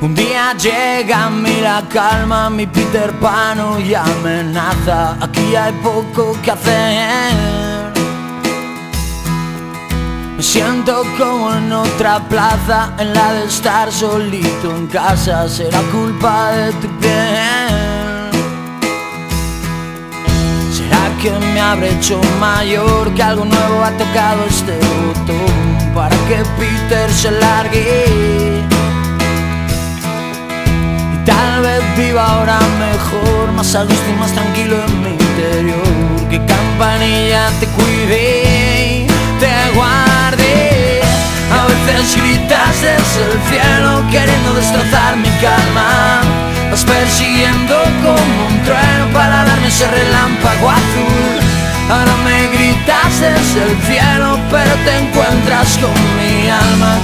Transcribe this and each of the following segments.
Un día llega a mí la calma, mi Peter Pan y amenaza. Aquí hay poco que hacer. Me siento como en otra plaza, en la de estar solito en casa. Será culpa de tu piel. ¿Será que me habré hecho mayor? Que algo nuevo ha tocado este botón para que Peter se largue. Viva ahora mejor, más a gusto y más tranquilo en mi interior. Que campanilla te cuide te guarde. A veces gritas desde el cielo queriendo destrozar mi calma. Vas persiguiendo como un trueno para darme ese relámpago azul. Ahora me gritas desde el cielo, pero te encuentras con mi alma.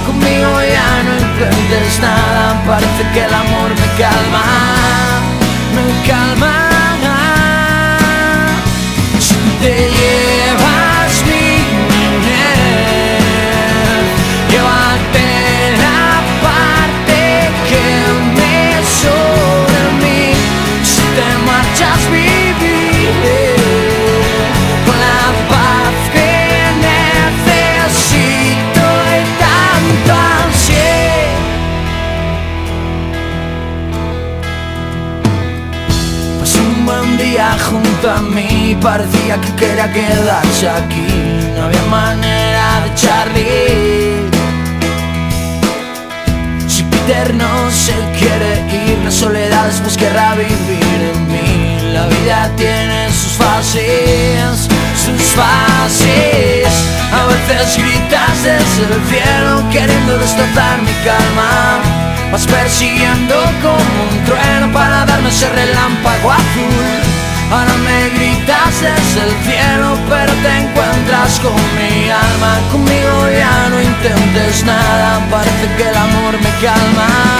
Parecía que quería quedarse aquí. No había manera de echarle. Si Peter no se quiere ir, la soledad después querrá vivir en mí. La vida tiene sus fases, sus fases. A veces gritas desde el cielo queriendo destrozar mi calma. Vas persiguiendo como un trueno para darme ese relámpago azul. Ahora me gritas desde el cielo, pero te encuentras con mi alma. Conmigo ya no intentes nada, parece que el amor me calma.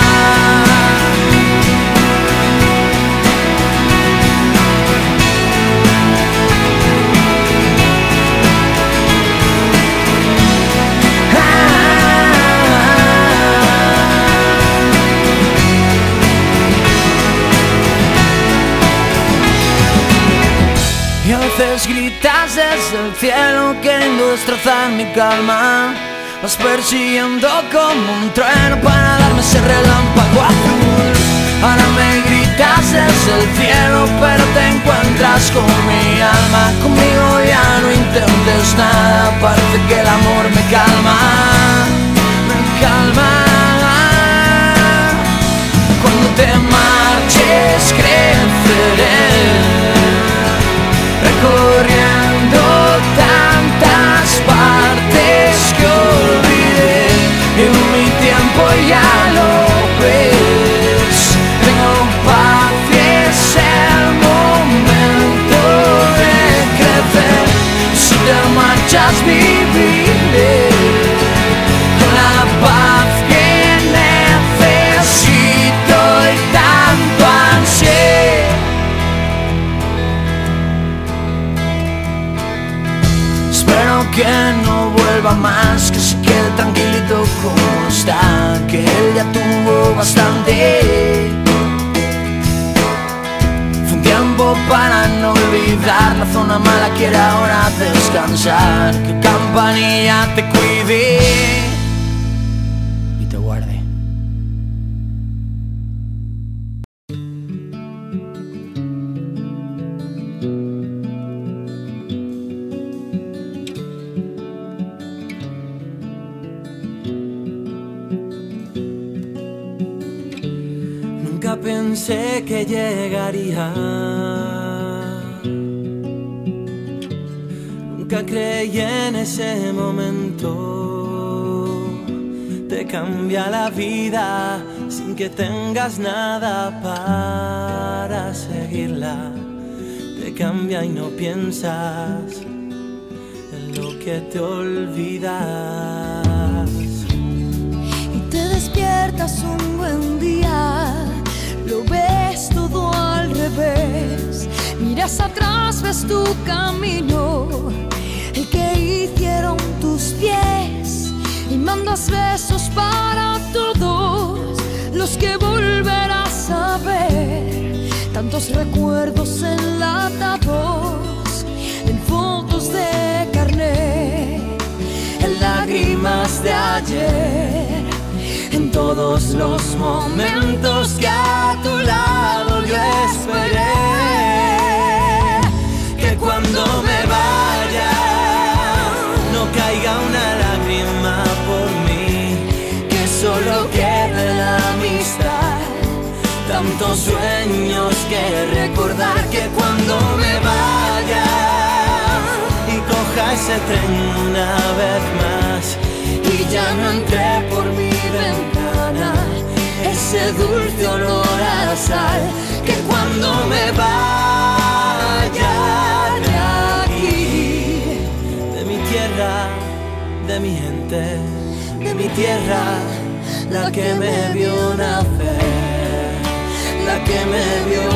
Veces gritas desde el cielo queriendo destrozar mi calma. Vas persiguiendo como un trueno para darme ese relámpago. Ahora me gritas desde el cielo, pero te encuentras con mi alma. Conmigo ya no intentes nada, parece que el amor me calma, ya tuvo bastante. Fue un tiempo para no olvidar, la zona mala quiere ahora descansar, que campanilla te cuide Nunca pensé que llegaría. Nunca creí en ese momento. Te cambia la vida sin que tengas nada para seguirla. Te cambia y no piensas en lo que te olvidas. y te despiertas un buen día, miras atrás, ves tu camino, el que hicieron tus pies, y mandas besos para todos los que volverás a ver, tantos recuerdos enlatados en fotos de carnet, en lágrimas de ayer, en todos los momentos que a tu esperé, que cuando me vaya no caiga una lágrima por mí, que solo quede la amistad tantos sueños que recordar que cuando me vaya y coja ese tren una vez más y ya no entré por mi ventana ese dulce olor a sal de mi tierra, la que me vio nacer, la que me vio.